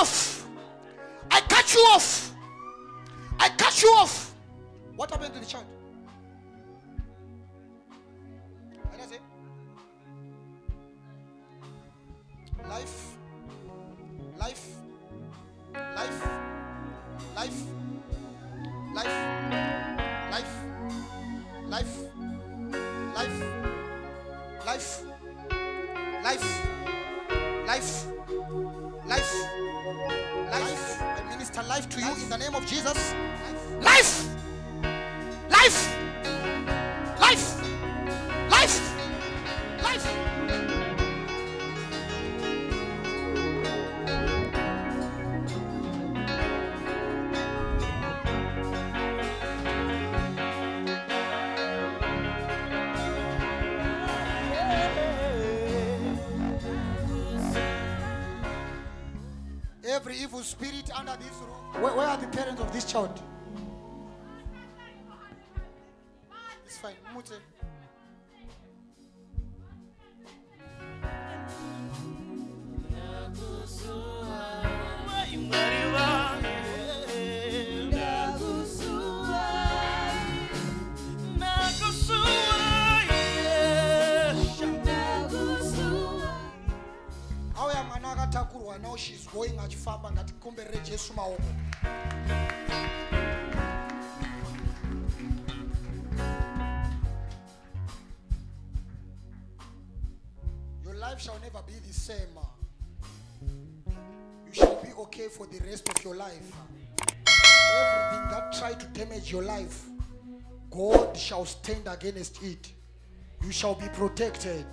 off. I cut you off. I cut you off. What happened to the child? What does it? Life. Life. Life. Life. Life. Life. Life. Life. Life. Life. Life. Life. Life to you in the name of Jesus. Life. Life. Life. Every evil spirit under this roof. Where, where are the parents of this child? It's fine. Mute. Akatakurwa now shes going achifamba ngatikomberere jesu maoko. Your life shall never be the same you shall be okay for the rest of your life. Everything that try to damage your life god shall stand against it. You shall be protected